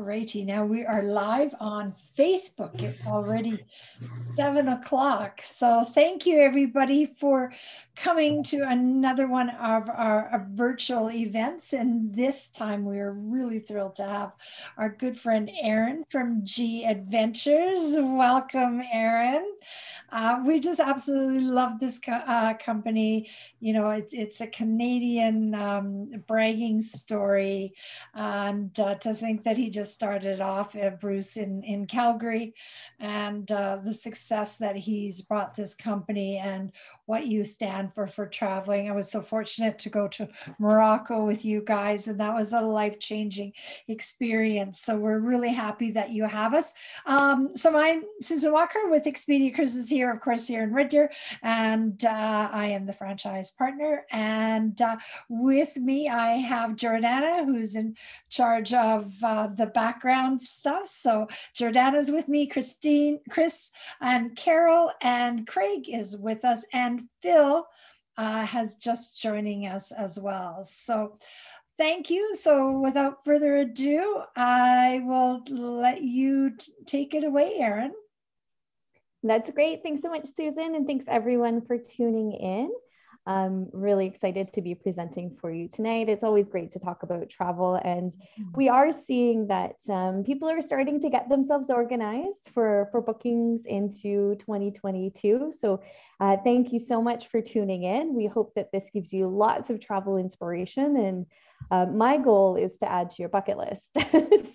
righty. Now we are live on Facebook. It's already seven o'clock. So thank you everybody for coming to another one of our, virtual events. And this time we are really thrilled to have our good friend Erin from G Adventures. Welcome, Erin. Uh, we just absolutely love this co uh, company. You know, it's, it's a Canadian um, bragging story. And uh, to think that he just started off, at Bruce, in, in Calgary, and uh, the success that he's brought this company and what you stand for for traveling. I was so fortunate to go to Morocco with you guys, and that was a life changing experience. So we're really happy that you have us. Um, so I'm Susan Walker with Expedia Cruises here, of course, here in Red Deer, and uh, I am the franchise partner. And uh, with me, I have Jordana, who's in charge of uh, the background stuff. So Jordana's with me, Christine, Chris, and Carol, and Craig is with us, and Phil uh, has just joining us as well. So thank you. So without further ado, I will let you take it away, Erin. That's great. Thanks so much, Susan. And thanks everyone for tuning in. I'm really excited to be presenting for you tonight. It's always great to talk about travel, and mm-hmm. we are seeing that um, people are starting to get themselves organized for, for bookings into 2022. So, uh, thank you so much for tuning in. We hope that this gives you lots of travel inspiration and uh, my goal is to add to your bucket list.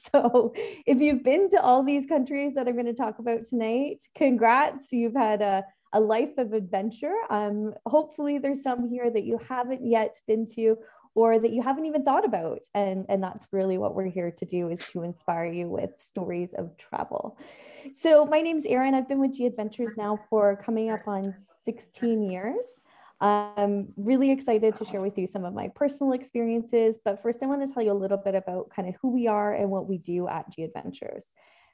so, if you've been to all these countries that I'm going to talk about tonight, congrats. You've had a a life of adventure. Um, hopefully, there's some here that you haven't yet been to or that you haven't even thought about. And, and that's really what we're here to do is to inspire you with stories of travel. So my name's Erin. I've been with G Adventures now for coming up on 16 years. I'm really excited to share with you some of my personal experiences, but first I want to tell you a little bit about kind of who we are and what we do at G Adventures.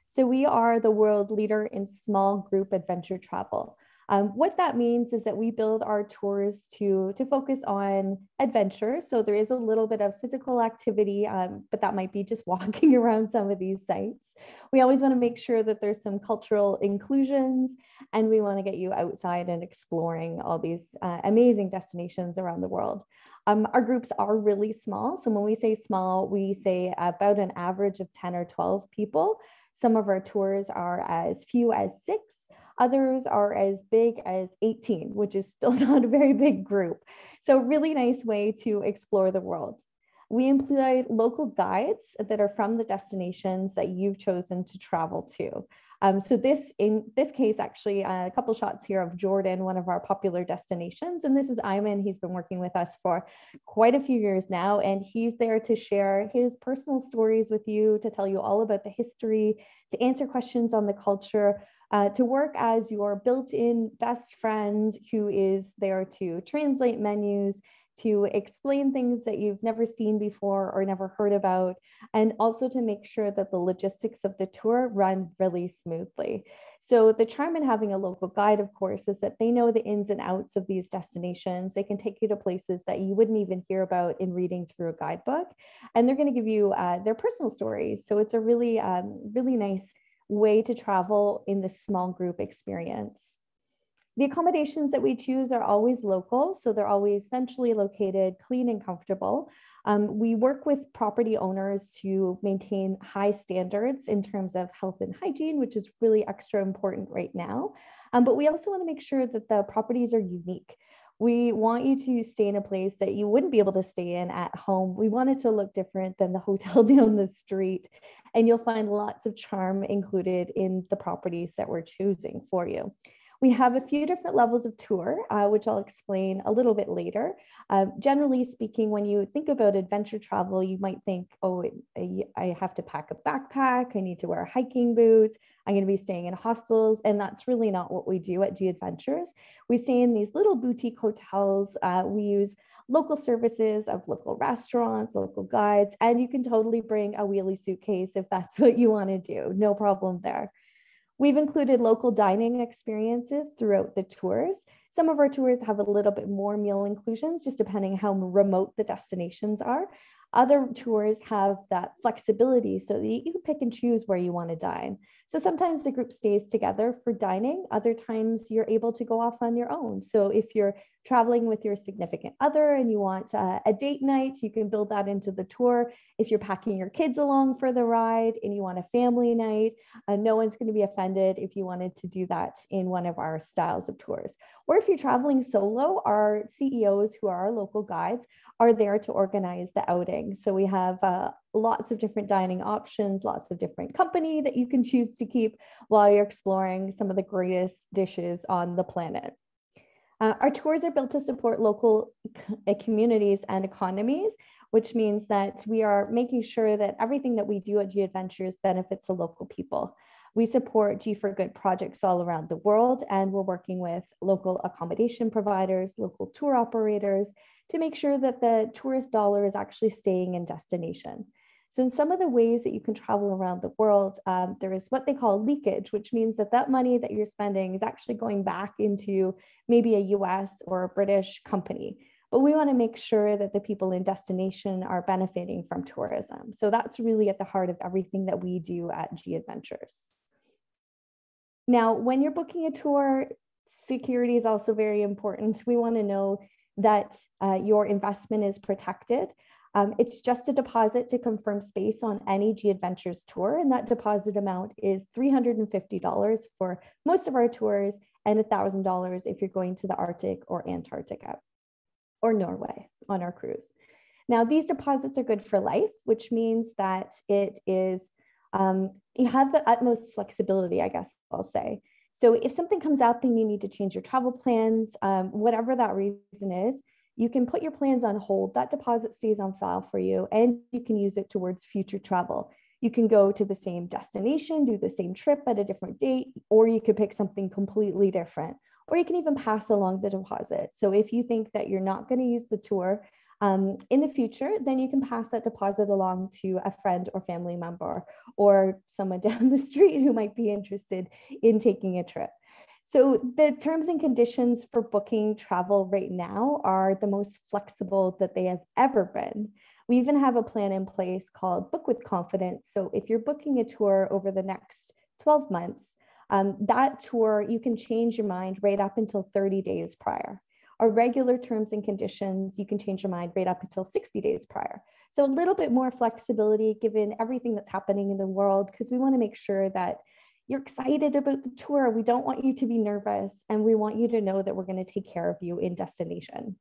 So we are the world leader in small group adventure travel. Um, what that means is that we build our tours to, to focus on adventure. So there is a little bit of physical activity, um, but that might be just walking around some of these sites. We always want to make sure that there's some cultural inclusions and we want to get you outside and exploring all these uh, amazing destinations around the world. Um, our groups are really small. So when we say small, we say about an average of 10 or 12 people. Some of our tours are as few as six Others are as big as 18, which is still not a very big group. So really nice way to explore the world. We employ local guides that are from the destinations that you've chosen to travel to. Um, so this, in this case, actually uh, a couple shots here of Jordan, one of our popular destinations. And this is Iman. He's been working with us for quite a few years now. And he's there to share his personal stories with you, to tell you all about the history, to answer questions on the culture, uh, to work as your built-in best friend who is there to translate menus, to explain things that you've never seen before or never heard about, and also to make sure that the logistics of the tour run really smoothly. So the charm in having a local guide, of course, is that they know the ins and outs of these destinations. They can take you to places that you wouldn't even hear about in reading through a guidebook, and they're going to give you uh, their personal stories. So it's a really, um, really nice way to travel in this small group experience. The accommodations that we choose are always local, so they're always centrally located, clean and comfortable. Um, we work with property owners to maintain high standards in terms of health and hygiene, which is really extra important right now. Um, but we also want to make sure that the properties are unique. We want you to stay in a place that you wouldn't be able to stay in at home. We want it to look different than the hotel down the street. And you'll find lots of charm included in the properties that we're choosing for you. We have a few different levels of tour, uh, which I'll explain a little bit later. Uh, generally speaking, when you think about adventure travel, you might think, oh, I have to pack a backpack, I need to wear hiking boots, I'm going to be staying in hostels. And that's really not what we do at G Adventures. We stay in these little boutique hotels. Uh, we use local services of local restaurants, local guides, and you can totally bring a wheelie suitcase if that's what you want to do. No problem there. We've included local dining experiences throughout the tours. Some of our tours have a little bit more meal inclusions, just depending how remote the destinations are. Other tours have that flexibility so that you pick and choose where you want to dine. So sometimes the group stays together for dining. Other times you're able to go off on your own. So if you're traveling with your significant other and you want uh, a date night, you can build that into the tour. If you're packing your kids along for the ride and you want a family night, uh, no one's going to be offended if you wanted to do that in one of our styles of tours. Or if you're traveling solo, our CEOs, who are our local guides, are there to organize the outing. So we have uh, lots of different dining options, lots of different company that you can choose to keep while you're exploring some of the greatest dishes on the planet. Uh, our tours are built to support local uh, communities and economies, which means that we are making sure that everything that we do at G Adventures benefits the local people. We support G for Good projects all around the world, and we're working with local accommodation providers, local tour operators to make sure that the tourist dollar is actually staying in destination. So in some of the ways that you can travel around the world, um, there is what they call leakage, which means that that money that you're spending is actually going back into maybe a US or a British company. But we want to make sure that the people in destination are benefiting from tourism. So that's really at the heart of everything that we do at G Adventures. Now, when you're booking a tour, security is also very important. We want to know that uh, your investment is protected. Um, it's just a deposit to confirm space on any G Adventures tour, and that deposit amount is $350 for most of our tours and $1,000 if you're going to the Arctic or Antarctica or Norway on our cruise. Now, these deposits are good for life, which means that it is um, you have the utmost flexibility, I guess I'll say. So if something comes up and you need to change your travel plans, um, whatever that reason is, you can put your plans on hold. That deposit stays on file for you and you can use it towards future travel. You can go to the same destination, do the same trip at a different date, or you could pick something completely different, or you can even pass along the deposit. So if you think that you're not going to use the tour, um, in the future, then you can pass that deposit along to a friend or family member or someone down the street who might be interested in taking a trip. So the terms and conditions for booking travel right now are the most flexible that they have ever been. We even have a plan in place called Book with Confidence. So if you're booking a tour over the next 12 months, um, that tour, you can change your mind right up until 30 days prior. Our regular terms and conditions, you can change your mind right up until 60 days prior. So a little bit more flexibility given everything that's happening in the world, because we want to make sure that you're excited about the tour. We don't want you to be nervous, and we want you to know that we're going to take care of you in destination.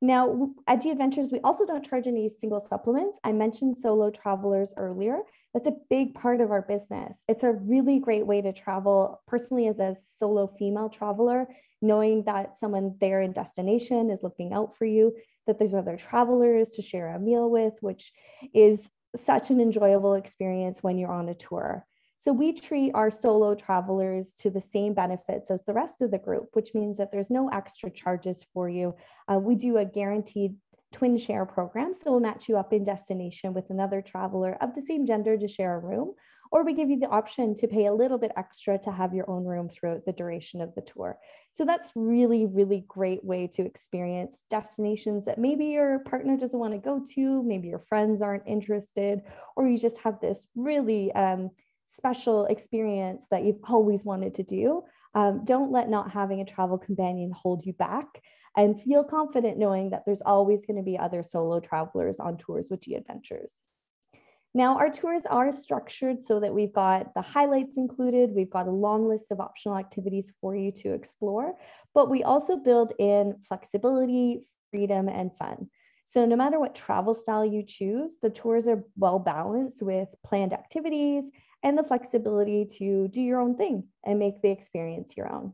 Now, at G Adventures, we also don't charge any single supplements. I mentioned solo travelers earlier. That's a big part of our business. It's a really great way to travel. Personally, as a solo female traveler, knowing that someone there in destination is looking out for you, that there's other travelers to share a meal with, which is such an enjoyable experience when you're on a tour. So we treat our solo travelers to the same benefits as the rest of the group, which means that there's no extra charges for you. Uh, we do a guaranteed twin share program. So we'll match you up in destination with another traveler of the same gender to share a room, or we give you the option to pay a little bit extra to have your own room throughout the duration of the tour. So that's really, really great way to experience destinations that maybe your partner doesn't want to go to, maybe your friends aren't interested, or you just have this really um, special experience that you've always wanted to do. Um, don't let not having a travel companion hold you back and feel confident knowing that there's always going to be other solo travelers on tours with G Adventures. Now, our tours are structured so that we've got the highlights included, we've got a long list of optional activities for you to explore, but we also build in flexibility, freedom, and fun. So, no matter what travel style you choose, the tours are well balanced with planned activities and the flexibility to do your own thing and make the experience your own.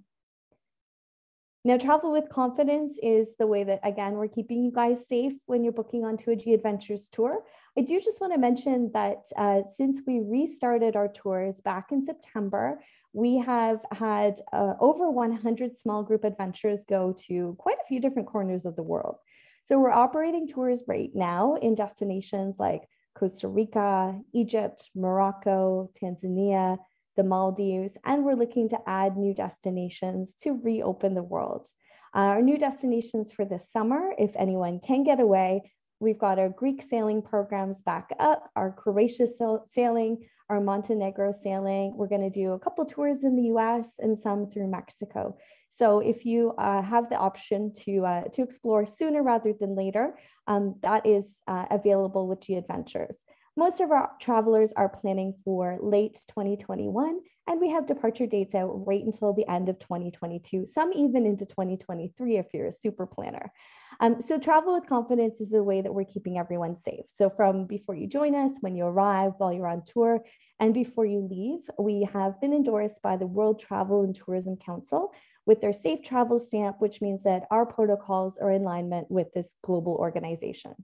Now, travel with confidence is the way that, again, we're keeping you guys safe when you're booking onto a G Adventures tour. I do just want to mention that uh, since we restarted our tours back in September, we have had uh, over 100 small group adventures go to quite a few different corners of the world. So we're operating tours right now in destinations like Costa Rica, Egypt, Morocco, Tanzania, the Maldives, and we're looking to add new destinations to reopen the world. Uh, our new destinations for this summer, if anyone can get away, we've got our Greek sailing programs back up, our Croatia sailing, our Montenegro sailing. We're going to do a couple tours in the US and some through Mexico. So if you uh, have the option to, uh, to explore sooner rather than later, um, that is uh, available with G Adventures. Most of our travelers are planning for late 2021, and we have departure dates out right until the end of 2022, some even into 2023 if you're a super planner. Um, so travel with confidence is a way that we're keeping everyone safe. So from before you join us, when you arrive, while you're on tour, and before you leave, we have been endorsed by the World Travel and Tourism Council with their safe travel stamp, which means that our protocols are in alignment with this global organization.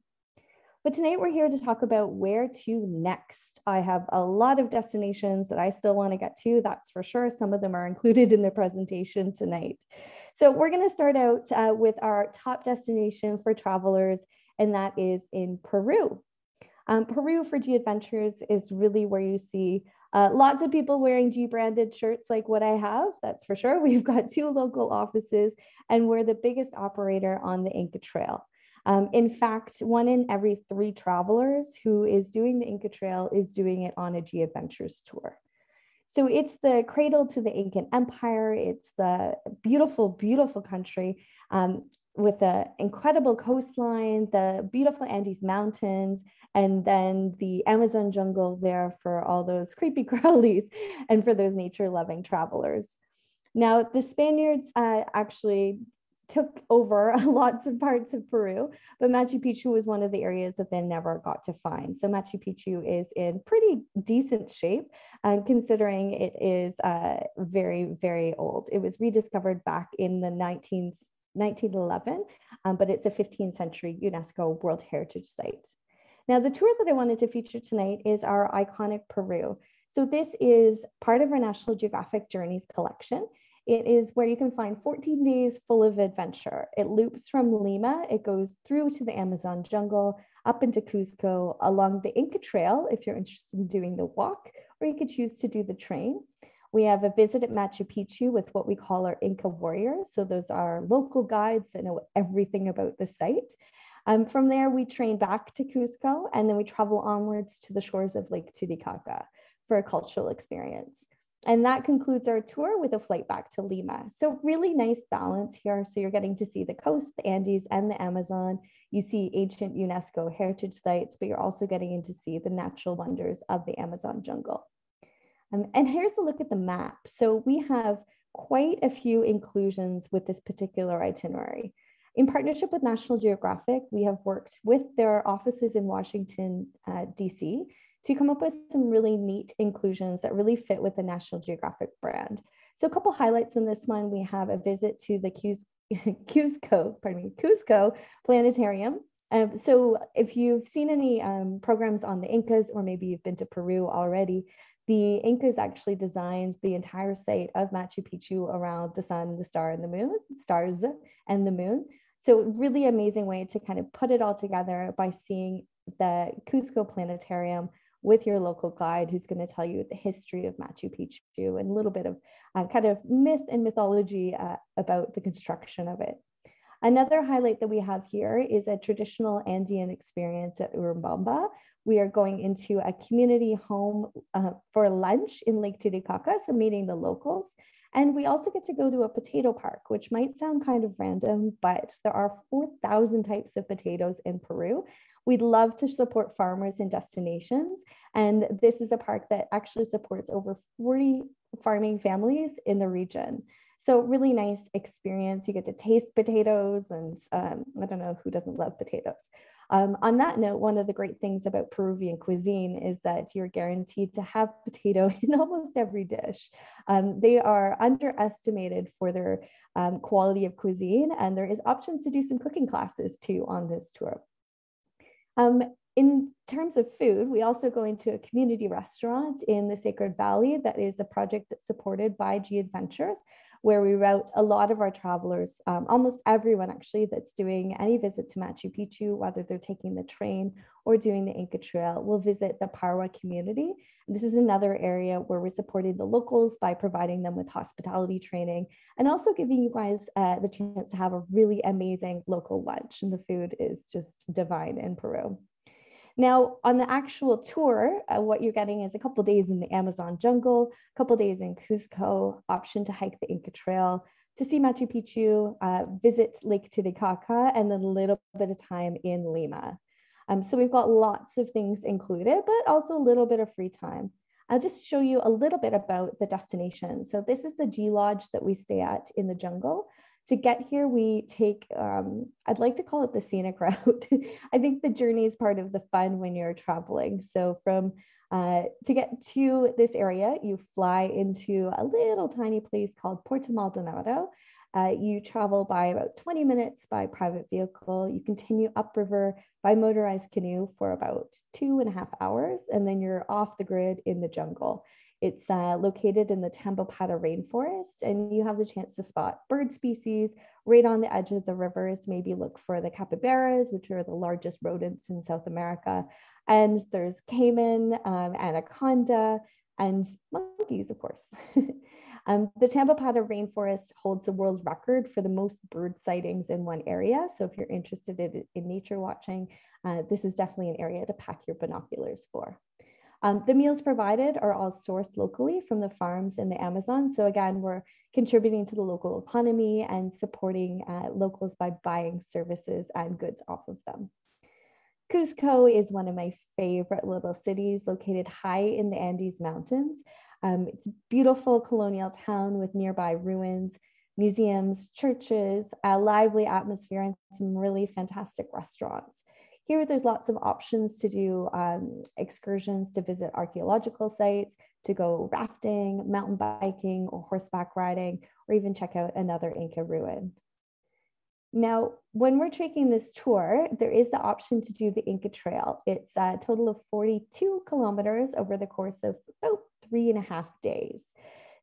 But tonight we're here to talk about where to next. I have a lot of destinations that I still want to get to, that's for sure. Some of them are included in the presentation tonight. So we're going to start out uh, with our top destination for travelers, and that is in Peru. Um, Peru for G Adventures is really where you see uh, lots of people wearing G branded shirts like what I have, that's for sure. We've got two local offices, and we're the biggest operator on the Inca Trail. Um, in fact, one in every three travelers who is doing the Inca Trail is doing it on a G Adventures tour. So it's the cradle to the Incan Empire. It's the beautiful, beautiful country um, with the incredible coastline, the beautiful Andes Mountains, and then the Amazon jungle there for all those creepy crawlies and for those nature loving travelers. Now, the Spaniards uh, actually took over lots of parts of Peru, but Machu Picchu was one of the areas that they never got to find. So Machu Picchu is in pretty decent shape, uh, considering it is uh, very, very old. It was rediscovered back in the 19th, 1911, um, but it's a 15th century UNESCO World Heritage Site. Now, the tour that I wanted to feature tonight is our iconic Peru. So this is part of our National Geographic Journeys collection. It is where you can find 14 days full of adventure. It loops from Lima, it goes through to the Amazon jungle, up into Cusco, along the Inca Trail, if you're interested in doing the walk, or you could choose to do the train. We have a visit at Machu Picchu with what we call our Inca warriors. So those are local guides that know everything about the site. Um, from there, we train back to Cusco and then we travel onwards to the shores of Lake Titicaca for a cultural experience. And that concludes our tour with a flight back to Lima. So really nice balance here. So you're getting to see the coast, the Andes and the Amazon. You see ancient UNESCO heritage sites, but you're also getting in to see the natural wonders of the Amazon jungle. Um, and here's a look at the map. So we have quite a few inclusions with this particular itinerary. In partnership with National Geographic, we have worked with their offices in Washington, uh, DC to come up with some really neat inclusions that really fit with the National Geographic brand. So a couple highlights in this one, we have a visit to the Cusco, pardon me, Cusco Planetarium. Um, so if you've seen any um, programs on the Incas, or maybe you've been to Peru already, the Incas actually designed the entire site of Machu Picchu around the sun, the star, and the moon, stars and the moon. So really amazing way to kind of put it all together by seeing the Cusco Planetarium with your local guide who's going to tell you the history of Machu Picchu and a little bit of uh, kind of myth and mythology uh, about the construction of it. Another highlight that we have here is a traditional Andean experience at Urubamba. We are going into a community home uh, for lunch in Lake Titicaca, so meeting the locals. And we also get to go to a potato park, which might sound kind of random, but there are 4,000 types of potatoes in Peru. We'd love to support farmers and destinations. And this is a park that actually supports over 40 farming families in the region. So really nice experience. You get to taste potatoes and um, I don't know who doesn't love potatoes. Um, on that note, one of the great things about Peruvian cuisine is that you're guaranteed to have potato in almost every dish. Um, they are underestimated for their um, quality of cuisine, and there is options to do some cooking classes too on this tour. Um, in terms of food, we also go into a community restaurant in the Sacred Valley that is a project that's supported by G Adventures, where we route a lot of our travelers, um, almost everyone actually that's doing any visit to Machu Picchu, whether they're taking the train or doing the Inca Trail, will visit the Parwa community. This is another area where we're supporting the locals by providing them with hospitality training and also giving you guys uh, the chance to have a really amazing local lunch. And the food is just divine in Peru. Now, on the actual tour, uh, what you're getting is a couple days in the Amazon jungle, a couple days in Cusco, option to hike the Inca Trail, to see Machu Picchu, uh, visit Lake Titicaca, and then a little bit of time in Lima. Um, so we've got lots of things included, but also a little bit of free time. I'll just show you a little bit about the destination. So this is the G Lodge that we stay at in the jungle to get here, we take, um, I'd like to call it the scenic route. I think the journey is part of the fun when you're traveling. So from uh, to get to this area, you fly into a little tiny place called Puerto Maldonado. Uh, you travel by about 20 minutes by private vehicle. You continue upriver by motorized canoe for about two and a half hours, and then you're off the grid in the jungle. It's uh, located in the Tambopata rainforest, and you have the chance to spot bird species right on the edge of the rivers. Maybe look for the capybaras, which are the largest rodents in South America. And there's caiman, um, anaconda, and monkeys, of course. um, the Tambopata rainforest holds the world record for the most bird sightings in one area. So if you're interested in, in nature watching, uh, this is definitely an area to pack your binoculars for. Um, the meals provided are all sourced locally from the farms in the Amazon. So again, we're contributing to the local economy and supporting uh, locals by buying services and goods off of them. Cusco is one of my favorite little cities located high in the Andes Mountains. Um, it's a beautiful colonial town with nearby ruins, museums, churches, a lively atmosphere, and some really fantastic restaurants. Here, there's lots of options to do um, excursions to visit archaeological sites, to go rafting, mountain biking, or horseback riding, or even check out another Inca ruin. Now, when we're taking this tour, there is the option to do the Inca Trail. It's a total of 42 kilometers over the course of about three and a half days.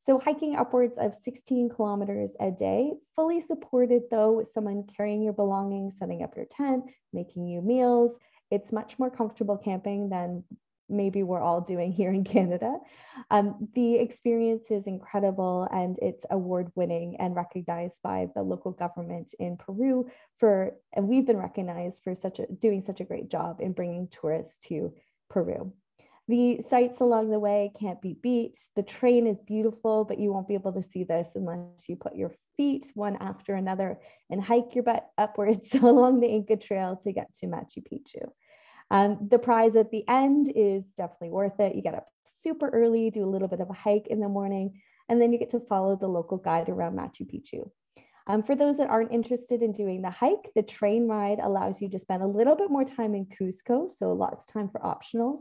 So hiking upwards of 16 kilometers a day, fully supported though with someone carrying your belongings, setting up your tent, making you meals. It's much more comfortable camping than maybe we're all doing here in Canada. Um, the experience is incredible and it's award winning and recognized by the local government in Peru for, and we've been recognized for such a, doing such a great job in bringing tourists to Peru. The sights along the way can't be beat. The train is beautiful, but you won't be able to see this unless you put your feet one after another and hike your butt upwards along the Inca Trail to get to Machu Picchu. Um, the prize at the end is definitely worth it. You get up super early, do a little bit of a hike in the morning, and then you get to follow the local guide around Machu Picchu. Um, for those that aren't interested in doing the hike, the train ride allows you to spend a little bit more time in Cusco, so lots of time for optionals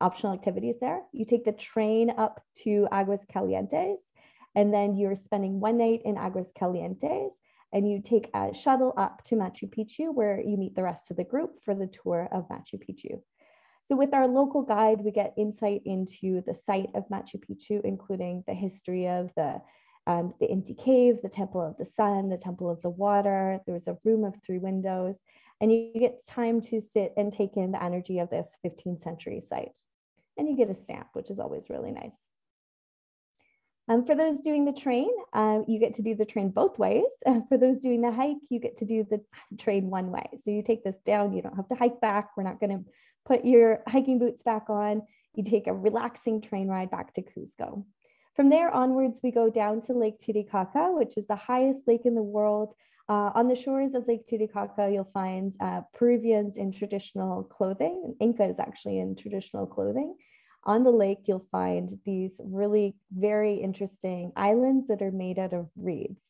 optional activities there. You take the train up to Aguas Calientes, and then you're spending one night in Aguas Calientes, and you take a shuttle up to Machu Picchu, where you meet the rest of the group for the tour of Machu Picchu. So with our local guide, we get insight into the site of Machu Picchu, including the history of the um, the Inti Cave, the Temple of the Sun, the Temple of the Water. There's a room of three windows, and you get time to sit and take in the energy of this 15th century site and you get a stamp, which is always really nice. Um, for those doing the train, uh, you get to do the train both ways. Uh, for those doing the hike, you get to do the train one way. So you take this down, you don't have to hike back. We're not going to put your hiking boots back on. You take a relaxing train ride back to Cusco. From there onwards, we go down to Lake Titicaca, which is the highest lake in the world uh, on the shores of Lake Titicaca, you'll find uh, Peruvians in traditional clothing, and is actually in traditional clothing. On the lake, you'll find these really very interesting islands that are made out of reeds.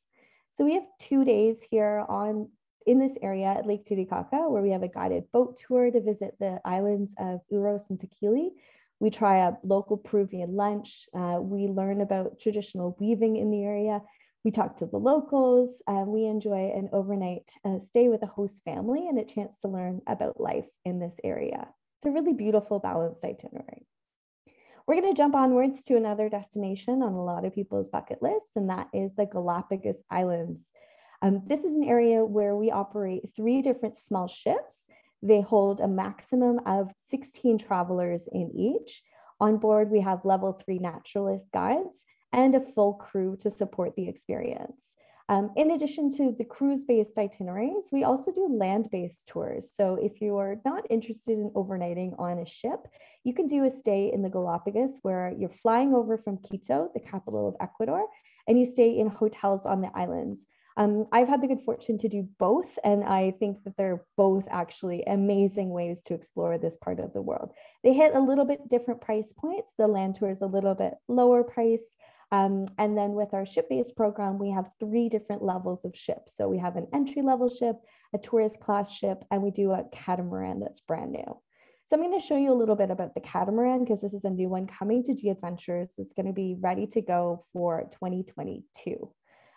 So we have two days here on in this area at Lake Titicaca, where we have a guided boat tour to visit the islands of Uros and Taquile. We try a local Peruvian lunch. Uh, we learn about traditional weaving in the area we talk to the locals. Uh, we enjoy an overnight uh, stay with a host family and a chance to learn about life in this area. It's a really beautiful, balanced itinerary. We're going to jump onwards to another destination on a lot of people's bucket lists, and that is the Galapagos Islands. Um, this is an area where we operate three different small ships. They hold a maximum of 16 travelers in each. On board, we have level three naturalist guides and a full crew to support the experience. Um, in addition to the cruise-based itineraries, we also do land-based tours. So if you are not interested in overnighting on a ship, you can do a stay in the Galapagos where you're flying over from Quito, the capital of Ecuador, and you stay in hotels on the islands. Um, I've had the good fortune to do both, and I think that they're both actually amazing ways to explore this part of the world. They hit a little bit different price points. The land tour is a little bit lower priced, um, and then with our ship-based program, we have three different levels of ships. So we have an entry-level ship, a tourist class ship, and we do a catamaran that's brand new. So I'm going to show you a little bit about the catamaran because this is a new one coming to G Adventures. It's going to be ready to go for 2022.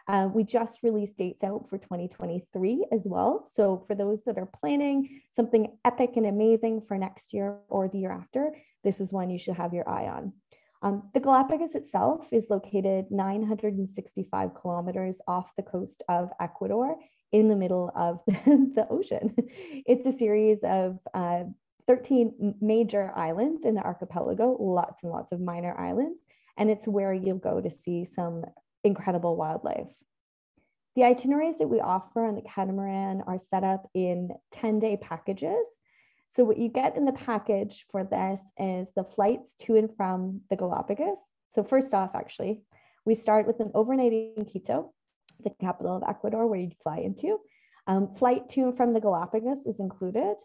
Uh, we just released dates out for 2023 as well. So for those that are planning something epic and amazing for next year or the year after, this is one you should have your eye on. Um, the Galapagos itself is located 965 kilometers off the coast of Ecuador in the middle of the ocean. It's a series of uh, 13 major islands in the archipelago, lots and lots of minor islands, and it's where you'll go to see some incredible wildlife. The itineraries that we offer on the catamaran are set up in 10 day packages so what you get in the package for this is the flights to and from the Galapagos. So first off, actually, we start with an overnight in Quito, the capital of Ecuador, where you'd fly into. Um, flight to and from the Galapagos is included.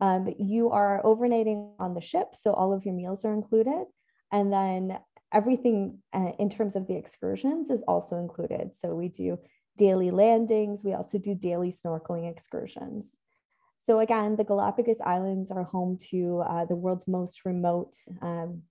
Um, you are overnighting on the ship, so all of your meals are included. And then everything uh, in terms of the excursions is also included. So we do daily landings. We also do daily snorkeling excursions. So again, the Galapagos Islands are home to uh, the world's most remote um,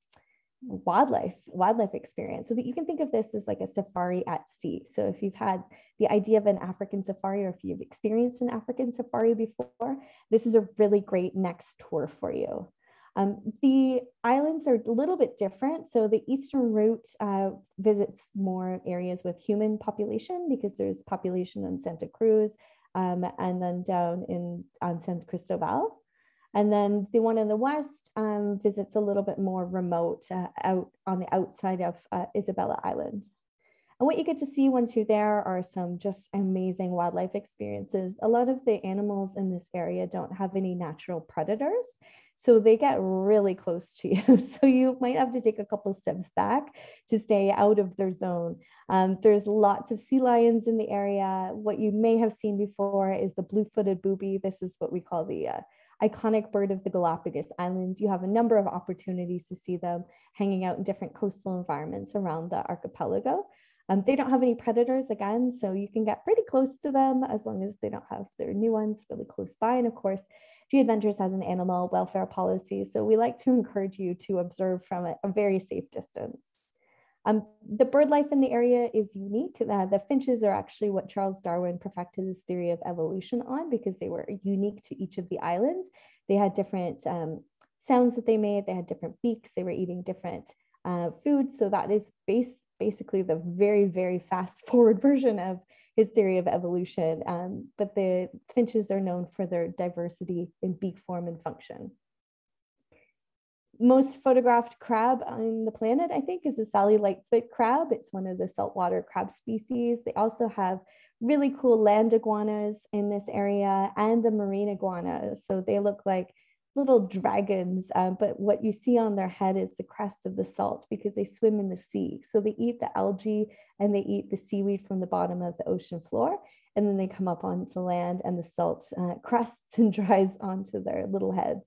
wildlife wildlife experience. So that you can think of this as like a safari at sea. So if you've had the idea of an African safari, or if you've experienced an African safari before, this is a really great next tour for you. Um, the islands are a little bit different. So the eastern route uh, visits more areas with human population because there's population on Santa Cruz, um, and then down in on San Cristobal. And then the one in the west um, visits a little bit more remote uh, out on the outside of uh, Isabela Island. And what you get to see once you're there are some just amazing wildlife experiences. A lot of the animals in this area don't have any natural predators. So they get really close to you. So you might have to take a couple steps back to stay out of their zone. Um, there's lots of sea lions in the area. What you may have seen before is the blue-footed booby. This is what we call the uh, iconic bird of the Galapagos Islands. You have a number of opportunities to see them hanging out in different coastal environments around the archipelago. Um, they don't have any predators again, so you can get pretty close to them as long as they don't have their new ones really close by. And of course, G Adventures has an animal welfare policy, so we like to encourage you to observe from a, a very safe distance. Um, the bird life in the area is unique. Uh, the finches are actually what Charles Darwin perfected his theory of evolution on because they were unique to each of the islands. They had different um, sounds that they made, they had different beaks, they were eating different uh, foods. So that is base, basically the very, very fast forward version of his theory of evolution. Um, but the finches are known for their diversity in beak form and function. Most photographed crab on the planet, I think, is the Sally Lightfoot crab. It's one of the saltwater crab species. They also have really cool land iguanas in this area and the marine iguanas. So they look like little dragons, uh, but what you see on their head is the crest of the salt because they swim in the sea. So they eat the algae and they eat the seaweed from the bottom of the ocean floor. And then they come up onto land and the salt uh, crusts and dries onto their little heads.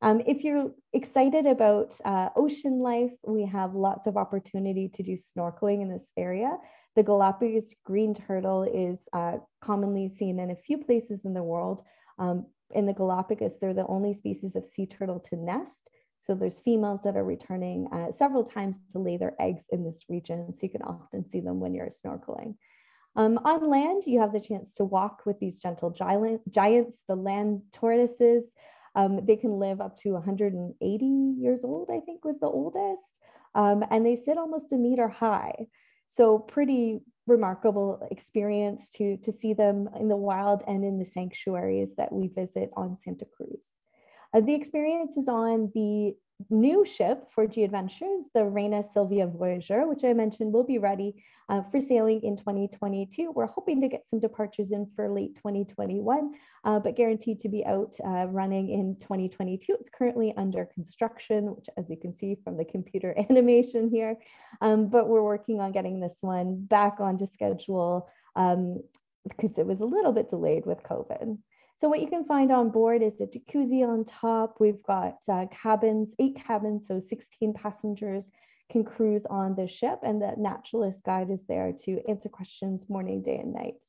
Um, if you're excited about uh, ocean life, we have lots of opportunity to do snorkeling in this area. The Galapagos green turtle is uh, commonly seen in a few places in the world, um, in the Galapagos, they're the only species of sea turtle to nest. So there's females that are returning uh, several times to lay their eggs in this region. So you can often see them when you're snorkeling. Um, on land, you have the chance to walk with these gentle giant, giants, the land tortoises. Um, they can live up to 180 years old, I think was the oldest. Um, and they sit almost a meter high. So pretty remarkable experience to, to see them in the wild and in the sanctuaries that we visit on Santa Cruz. Uh, the experience is on the new ship for G Adventures, the Reina Silvia Voyager, which I mentioned will be ready uh, for sailing in 2022. We're hoping to get some departures in for late 2021, uh, but guaranteed to be out uh, running in 2022. It's currently under construction, which as you can see from the computer animation here, um, but we're working on getting this one back onto schedule um, because it was a little bit delayed with COVID. So what you can find on board is a jacuzzi on top. We've got uh, cabins, eight cabins, so 16 passengers can cruise on the ship and the naturalist guide is there to answer questions morning, day and night.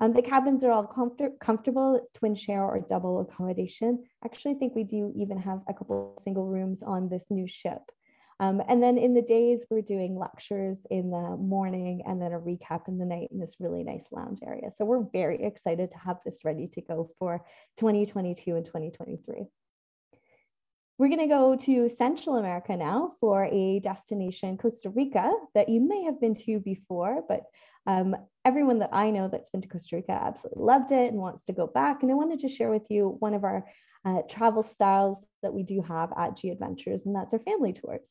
Um, the cabins are all comfort comfortable. It's twin share or double accommodation. Actually, I think we do even have a couple single rooms on this new ship. Um, and then in the days, we're doing lectures in the morning and then a recap in the night in this really nice lounge area. So we're very excited to have this ready to go for 2022 and 2023. We're going to go to Central America now for a destination, Costa Rica, that you may have been to before, but um, everyone that I know that's been to Costa Rica absolutely loved it and wants to go back. And I wanted to share with you one of our uh, travel styles that we do have at G Adventures, and that's our family tours.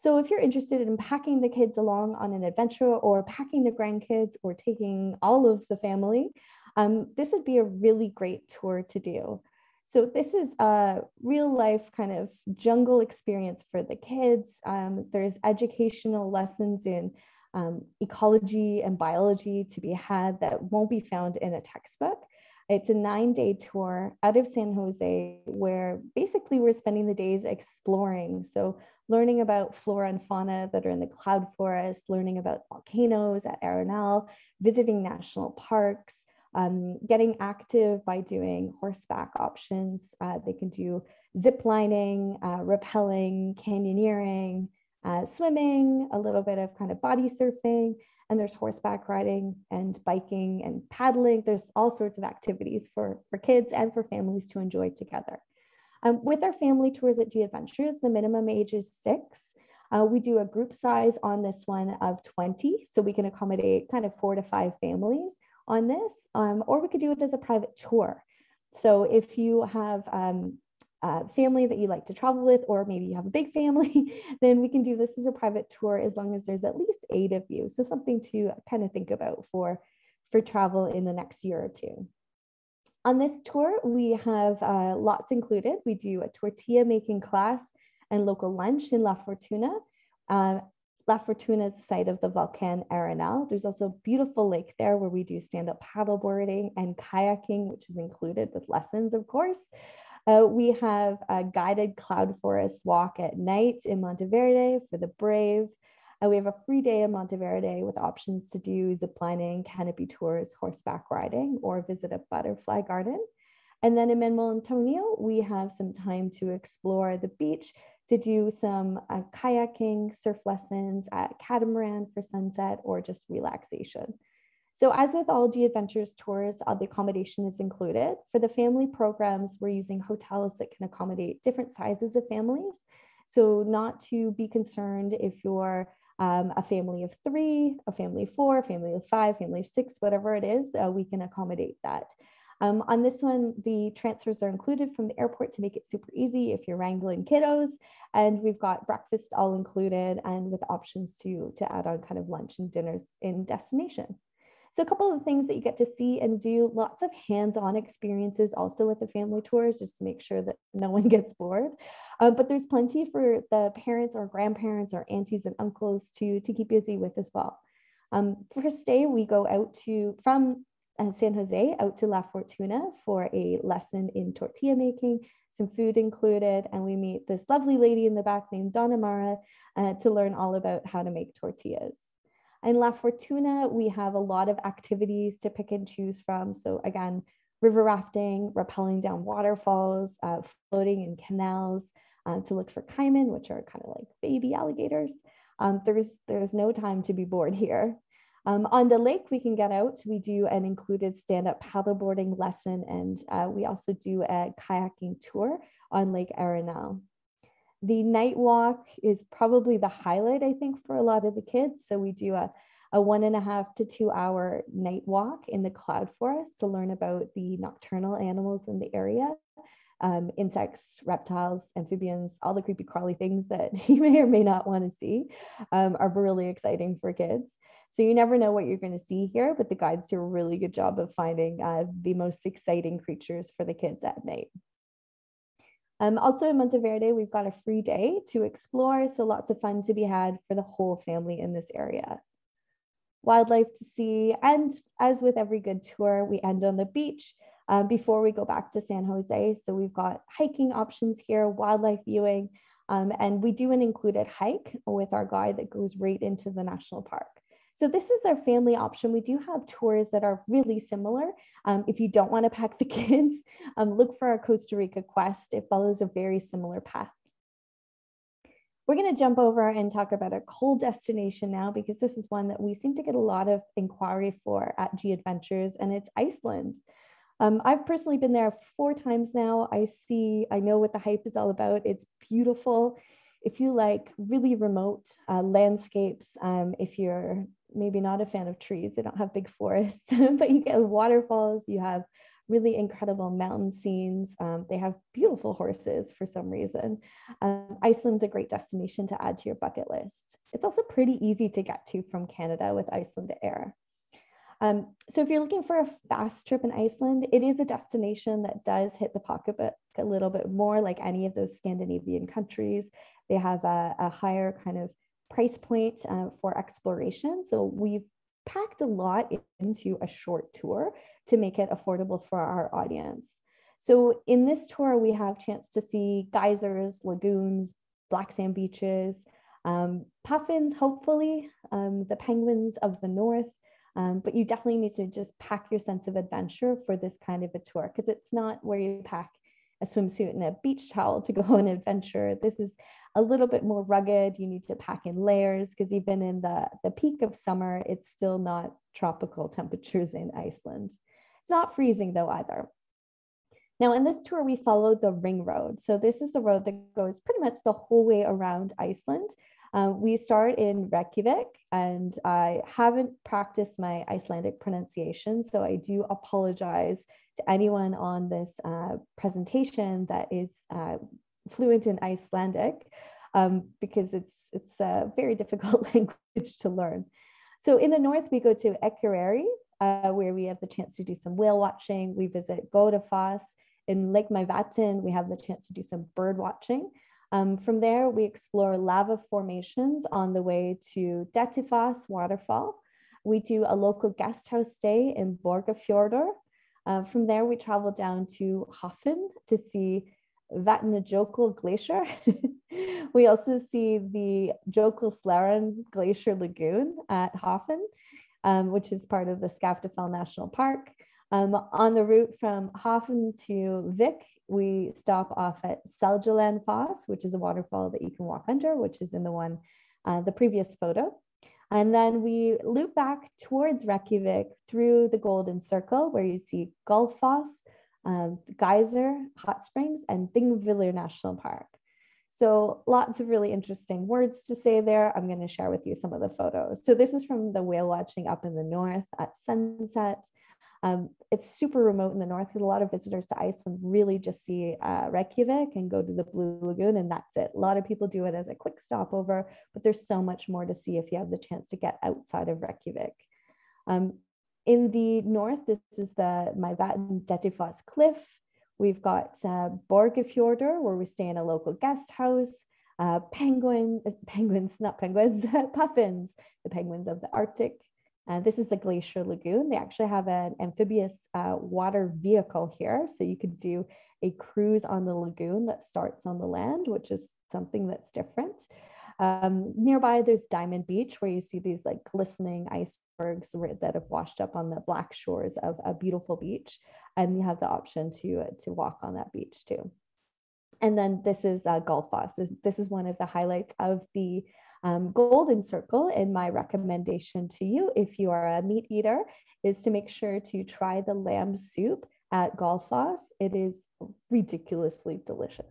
So if you're interested in packing the kids along on an adventure or packing the grandkids or taking all of the family, um, this would be a really great tour to do. So this is a real life kind of jungle experience for the kids. Um, there's educational lessons in um, ecology and biology to be had that won't be found in a textbook. It's a nine day tour out of San Jose where basically we're spending the days exploring. So, learning about flora and fauna that are in the cloud forest, learning about volcanoes at Arenal, visiting national parks, um, getting active by doing horseback options. Uh, they can do zip lining, uh, rappelling, canyoneering, uh, swimming, a little bit of kind of body surfing, and there's horseback riding and biking and paddling. There's all sorts of activities for, for kids and for families to enjoy together. Um, with our family tours at G Adventures, the minimum age is six. Uh, we do a group size on this one of 20, so we can accommodate kind of four to five families on this, um, or we could do it as a private tour. So if you have um, uh, family that you like to travel with, or maybe you have a big family, then we can do this as a private tour as long as there's at least eight of you. So something to kind of think about for, for travel in the next year or two. On this tour, we have uh, lots included. We do a tortilla making class and local lunch in La Fortuna. Uh, La Fortuna is the site of the Volcan Arenal. There's also a beautiful lake there where we do stand-up paddleboarding and kayaking, which is included with lessons, of course. Uh, we have a guided cloud forest walk at night in Monteverde for the brave. Uh, we have a free day in Monteverde with options to do ziplining, canopy tours, horseback riding, or visit a butterfly garden. And then in Manuel Antonio, we have some time to explore the beach, to do some uh, kayaking, surf lessons at catamaran for sunset, or just relaxation. So as with all G Adventures tours, uh, the accommodation is included. For the family programs, we're using hotels that can accommodate different sizes of families. So not to be concerned if you're um, a family of three, a family of four, a family of five, family of six, whatever it is, uh, we can accommodate that. Um, on this one, the transfers are included from the airport to make it super easy if you're wrangling kiddos. And we've got breakfast all included and with options to, to add on kind of lunch and dinners in destination. So a couple of things that you get to see and do, lots of hands-on experiences also with the family tours, just to make sure that no one gets bored. Um, but there's plenty for the parents or grandparents or aunties and uncles to, to keep busy with as well. Um, for stay, we go out to, from uh, San Jose out to La Fortuna for a lesson in tortilla making, some food included, and we meet this lovely lady in the back named Donna Mara uh, to learn all about how to make tortillas. In La Fortuna, we have a lot of activities to pick and choose from. So again, river rafting, rappelling down waterfalls, uh, floating in canals uh, to look for caiman, which are kind of like baby alligators. Um, there's, there's no time to be bored here. Um, on the lake, we can get out. We do an included stand-up paddleboarding lesson, and uh, we also do a kayaking tour on Lake Arenal. The night walk is probably the highlight, I think, for a lot of the kids. So we do a, a one and a half to two hour night walk in the cloud forest to learn about the nocturnal animals in the area. Um, insects, reptiles, amphibians, all the creepy crawly things that you may or may not want to see um, are really exciting for kids. So you never know what you're going to see here, but the guides do a really good job of finding uh, the most exciting creatures for the kids at night. Um, also in Monteverde, we've got a free day to explore, so lots of fun to be had for the whole family in this area. Wildlife to see, and as with every good tour, we end on the beach um, before we go back to San Jose. So we've got hiking options here, wildlife viewing, um, and we do an included hike with our guide that goes right into the national park. So this is our family option. We do have tours that are really similar. Um, if you don't want to pack the kids, um, look for our Costa Rica Quest. It follows a very similar path. We're going to jump over and talk about a cold destination now because this is one that we seem to get a lot of inquiry for at G Adventures, and it's Iceland. Um, I've personally been there four times now. I see, I know what the hype is all about. It's beautiful. If you like really remote uh, landscapes, um, if you're maybe not a fan of trees. They don't have big forests, but you get waterfalls, you have really incredible mountain scenes. Um, they have beautiful horses for some reason. Um, Iceland's a great destination to add to your bucket list. It's also pretty easy to get to from Canada with Icelandair. Um, so if you're looking for a fast trip in Iceland, it is a destination that does hit the pocketbook a little bit more like any of those Scandinavian countries. They have a, a higher kind of price point uh, for exploration. So we've packed a lot into a short tour to make it affordable for our audience. So in this tour, we have chance to see geysers, lagoons, black sand beaches, um, puffins, hopefully, um, the penguins of the north. Um, but you definitely need to just pack your sense of adventure for this kind of a tour because it's not where you pack a swimsuit and a beach towel to go on an adventure. This is a little bit more rugged. You need to pack in layers because even in the, the peak of summer, it's still not tropical temperatures in Iceland. It's not freezing though either. Now in this tour, we followed the ring road. So this is the road that goes pretty much the whole way around Iceland. Um, we start in Reykjavik and I haven't practiced my Icelandic pronunciation, so I do apologize to anyone on this uh, presentation that is uh, fluent in Icelandic um, because it's, it's a very difficult language to learn. So in the north, we go to Akureyri, uh, where we have the chance to do some whale watching. We visit Godafoss. In Lake Mývatn, we have the chance to do some bird watching. Um, from there, we explore lava formations on the way to Dettifoss waterfall. We do a local guest house stay in Borgarfjordur. Uh, from there, we travel down to Hoffin to see Vatnajökull Glacier. we also see the Jökulsárlón Glacier Lagoon at Hoffin, um, which is part of the Skaftafells National Park. Um, on the route from Hoffin to Vik, we stop off at Seljalandsfoss, which is a waterfall that you can walk under, which is in the one, uh, the previous photo. And then we loop back towards Reykjavik through the Golden Circle, where you see Gullfoss, um, Geysir Hot Springs, and Thingvellir National Park. So lots of really interesting words to say there. I'm going to share with you some of the photos. So this is from the whale watching up in the north at sunset. Um, it's super remote in the north because a lot of visitors to Iceland really just see uh, Reykjavik and go to the Blue Lagoon and that's it. A lot of people do it as a quick stopover, but there's so much more to see if you have the chance to get outside of Reykjavik. Um, in the north, this is the Mývatn Dettifoss Cliff. We've got uh, Borgarfjordur, where we stay in a local guest house. Uh, penguin, uh, penguins, not penguins, puffins, the penguins of the Arctic. Uh, this is the Glacier Lagoon. They actually have an amphibious uh, water vehicle here. So you could do a cruise on the lagoon that starts on the land, which is something that's different. Um, nearby, there's Diamond Beach, where you see these like glistening icebergs that have washed up on the black shores of a beautiful beach. And you have the option to, to walk on that beach too. And then this is uh, Gullfoss. This, this is one of the highlights of the Um, golden circle in my recommendation to you, if you are a meat eater, is to make sure to try the lamb soup at Gullfoss. It is ridiculously delicious.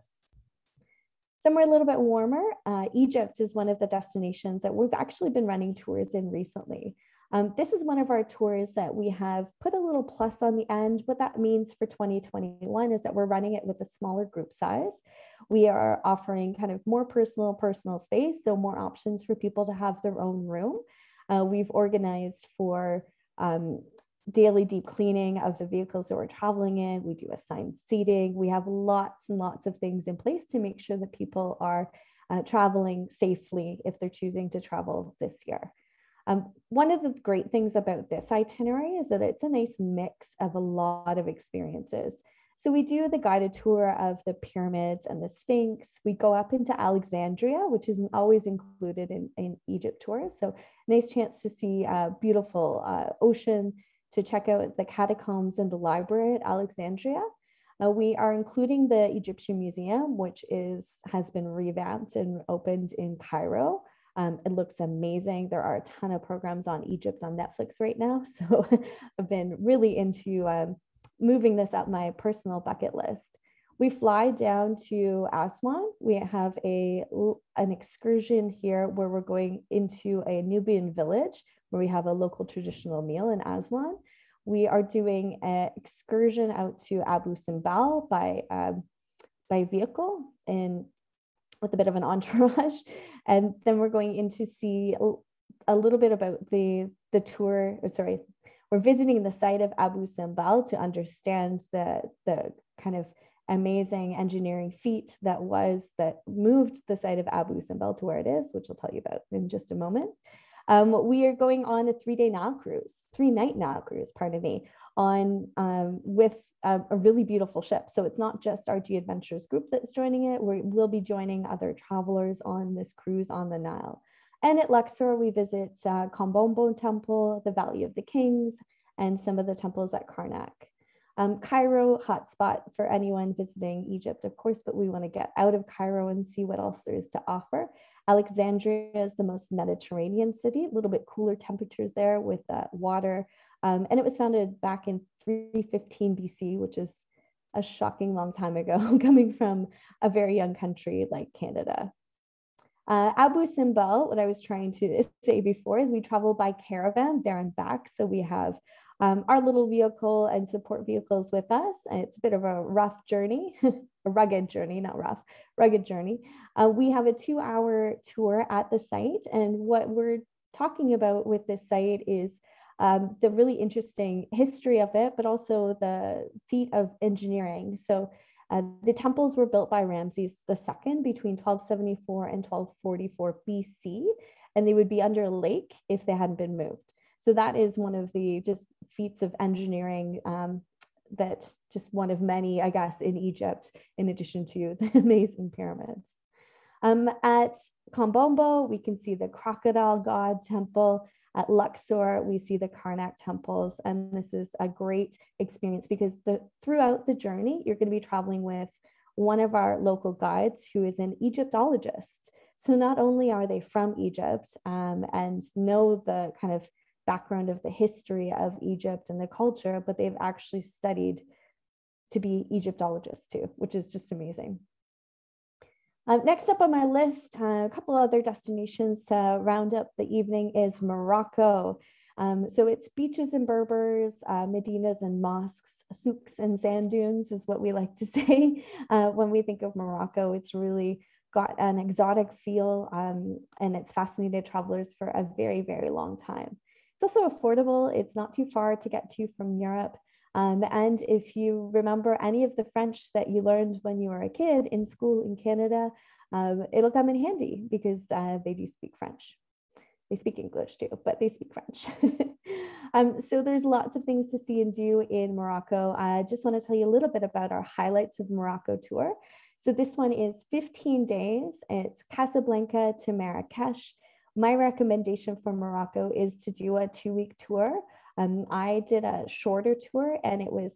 Somewhere a little bit warmer, uh, Egypt is one of the destinations that we've actually been running tours in recently. Um, this is one of our tours that we have put a little plus on the end. What that means for 2021 is that we're running it with a smaller group size. We are offering kind of more personal, personal space, so more options for people to have their own room. Uh, we've organized for um, daily deep cleaning of the vehicles that we're traveling in. We do assigned seating. We have lots and lots of things in place to make sure that people are uh, traveling safely if they're choosing to travel this year. Um, one of the great things about this itinerary is that it's a nice mix of a lot of experiences. So we do the guided tour of the pyramids and the Sphinx. We go up into Alexandria, which isn't always included in, in Egypt tours. So nice chance to see a beautiful uh, ocean, to check out the catacombs and the library at Alexandria. Uh, we are including the Egyptian Museum, which is has been revamped and opened in Cairo. Um, it looks amazing. There are a ton of programs on Egypt on Netflix right now. So I've been really into um, moving this up my personal bucket list. We fly down to Aswan. We have a an excursion here where we're going into a Nubian village where we have a local traditional meal in Aswan. We are doing an excursion out to Abu Simbel by um, by vehicle and with a bit of an entourage. And then we're going in to see a little bit about the, the tour, or sorry, we're visiting the site of Abu Simbel to understand the, the kind of amazing engineering feat that was that moved the site of Abu Simbel to where it is, which I'll tell you about in just a moment. Um, we are going on a three-day Nile cruise, three-night Nile cruise, pardon me, on um, with a, a, really beautiful ship. So it's not just our G Adventures group that's joining it. We will be joining other travelers on this cruise on the Nile. And at Luxor, we visit uh, Kom Temple, the Valley of the Kings, and some of the temples at Karnak. Um, Cairo, hotspot for anyone visiting Egypt, of course, but we want to get out of Cairo and see what else there is to offer. Alexandria is the most Mediterranean city, a little bit cooler temperatures there with uh, water. Um, and it was founded back in 315 BC, which is a shocking long time ago, coming from a very young country like Canada. Uh, Abu Simbel, what I was trying to say before is we travel by caravan there and back. So we have um, our little vehicle and support vehicles with us. And it's a bit of a rough journey, a rugged journey, not rough, rugged journey. Uh, we have a two hour tour at the site. And what we're talking about with this site is um, the really interesting history of it, but also the feat of engineering. So uh, the temples were built by Ramses II between 1274 and 1244 BC, and they would be under a lake if they hadn't been moved. So that is one of the just feats of engineering um, that just one of many, I guess, in Egypt, in addition to the amazing pyramids. Um, at Kom we can see the crocodile god temple. At Luxor, we see the Karnak temples. And this is a great experience because the, throughout the journey, you're going to be traveling with one of our local guides who is an Egyptologist. So not only are they from Egypt um, and know the kind of background of the history of Egypt and the culture, but they've actually studied to be Egyptologists too, which is just amazing. Uh, next up on my list, uh, a couple other destinations to round up the evening is Morocco. Um, so it's beaches and berbers, uh, medinas and mosques, souks and sand dunes is what we like to say uh, when we think of Morocco. It's really got an exotic feel um, and it's fascinated travelers for a very, very long time. It's also affordable. It's not too far to get to from Europe. Um, and if you remember any of the French that you learned when you were a kid in school in Canada, um, it'll come in handy because uh, they do speak French. They speak English too, but they speak French. um, so there's lots of things to see and do in Morocco. I just want to tell you a little bit about our highlights of Morocco tour. So this one is 15 days. It's Casablanca to Marrakesh my recommendation for Morocco is to do a two week tour. Um, I did a shorter tour and it was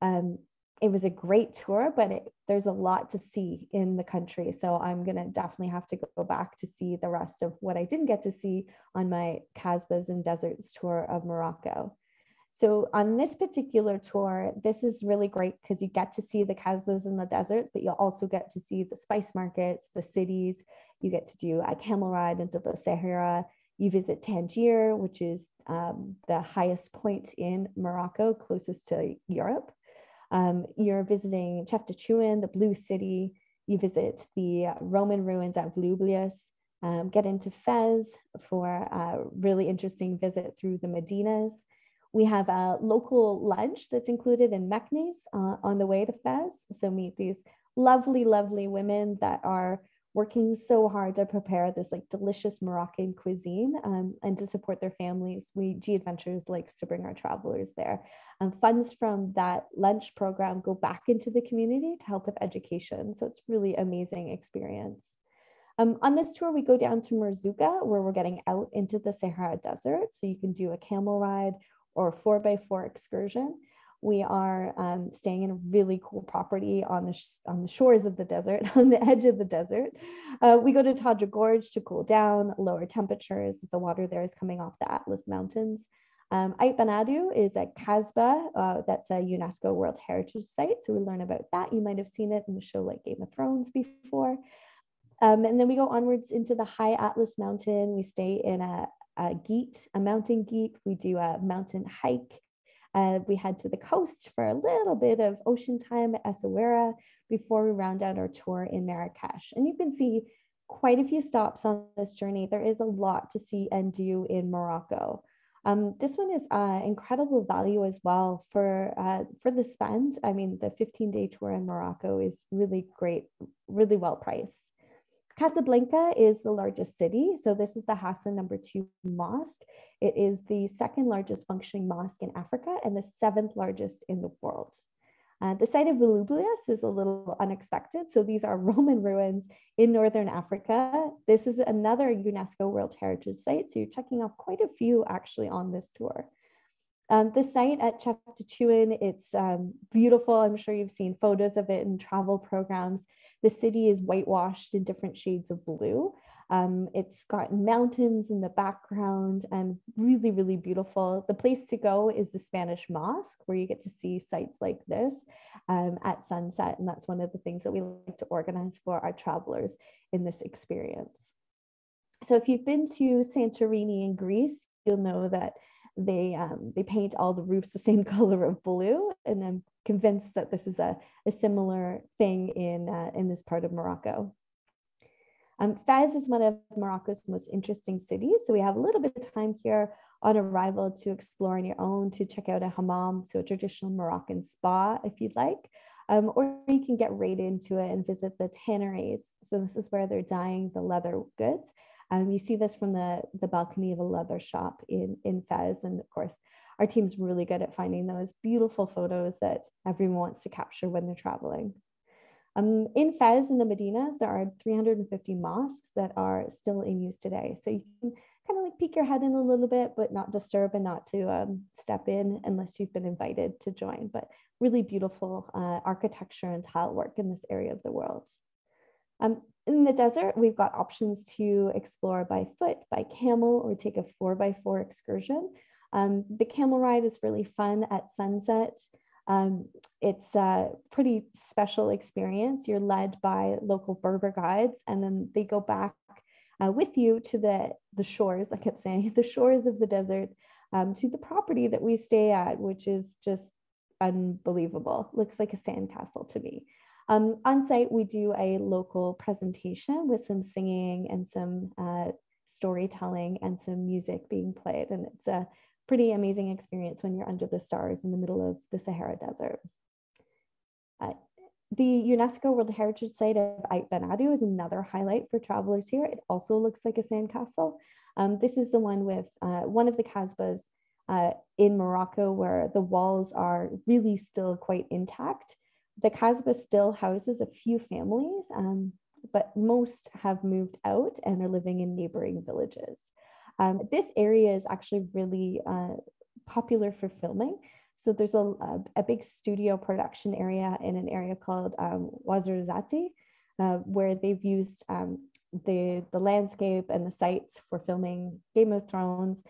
um, it was a great tour, but it, there's a lot to see in the country. So I'm to definitely have to go back to see the rest of what I didn't get to see on my Kasbahs and Deserts tour of Morocco. So on this particular tour, this is really great because you get to see the Kasbahs and the deserts, but you'll also get to see the spice markets, the cities. You get to do a camel ride into the Sahara. You visit Tangier, which is um, the highest point in Morocco, closest to Europe. Um, you're visiting Chefchaouen, the Blue City. You visit the Roman ruins at Loublious. Um, get into Fez for a really interesting visit through the Medinas. We have a local lunch that's included in Meknes uh, on the way to Fez. So meet these lovely, lovely women that are working so hard to prepare this like delicious Moroccan cuisine um, and to support their families. We G Adventures likes to bring our travelers there. Um, funds from that lunch program go back into the community to help with education. So it's really amazing experience. Um, on this tour, we go down to Merzouga, where we're getting out into the Sahara Desert. So you can do a camel ride or a four by four excursion we are um, staying in a really cool property on the, on the shores of the desert, on the edge of the desert. Uh, we go to Todra Gorge to cool down, lower temperatures. The water there is coming off the Atlas Mountains. Um, Ait Benhaddou is a Kasbah, uh, that's a UNESCO World Heritage Site. So we learn about that. You might have seen it in the show like Game of Thrones before. Um, and then we go onwards into the high Atlas Mountain. We stay in a, a gite, a mountain geet. We do a mountain hike. Uh, we head to the coast for a little bit of ocean time at Essaouira before we round out our tour in Marrakesh. And you can see quite a few stops on this journey. There is a lot to see and do in Morocco. Um, this one is uh, incredible value as well for uh, for the spend. I mean, the 15 day tour in Morocco is really great, really well priced. Casablanca is the largest city. So this is the Hassan number two mosque. It is the second largest functioning mosque in Africa and the seventh largest in the world. Uh, the site of Loublious is a little unexpected. So these are Roman ruins in Northern Africa. This is another UNESCO World Heritage Site. So you're checking off quite a few actually on this tour. Um, the site at Chefchaouen, it's um, beautiful. I'm sure you've seen photos of it in travel programs. The city is whitewashed in different shades of blue. Um, it's got mountains in the background and really, really beautiful. The place to go is the Spanish Mosque, where you get to see sites like this um, at sunset. And that's one of the things that we like to organize for our travelers in this experience. So if you've been to Santorini in Greece, you'll know that they um, they paint all the roofs the same color of blue and i'm convinced that this is a, a similar thing in uh, in this part of morocco um, Fez is one of Morocco's most interesting cities. So we have a little bit of time here on arrival to explore on your own, to check out a hammam, so a traditional Moroccan spa if you'd like. Um, or you can get right into it and visit the tanneries. So this is where they're dyeing the leather goods. Um, you see this from the, the balcony of a leather shop in, in Fez. And of course, our team's really good at finding those beautiful photos that everyone wants to capture when they're traveling. Um, in Fez, in the Medinas, there are 350 mosques that are still in use today. So you can kind of like peek your head in a little bit, but not disturb and not to um, step in unless you've been invited to join. But really beautiful uh, architecture and tile work in this area of the world. Um, in the desert, we've got options to explore by foot, by camel, or take a four by four excursion. Um, the camel ride is really fun at sunset. Um, it's a pretty special experience. You're led by local Berber guides, and then they go back uh, with you to the, the shores, I kept saying, the shores of the desert, um, to the property that we stay at, which is just unbelievable. Looks like a sandcastle to me. Um, on site, we do a local presentation with some singing and some uh, storytelling and some music being played. And it's a pretty amazing experience when you're under the stars in the middle of the Sahara Desert. Uh, the UNESCO World Heritage Site of Ait Ben Benhaddou is another highlight for travelers here. It also looks like a sandcastle. Um, this is the one with uh, one of the Kasbahs uh, in Morocco where the walls are really still quite intact the Kasbah still houses a few families, um, but most have moved out and are living in neighboring villages. Um, this area is actually really uh, popular for filming. So there's a, a, a big studio production area in an area called um, uh, where they've used um, the, the landscape and the sites for filming Game of Thrones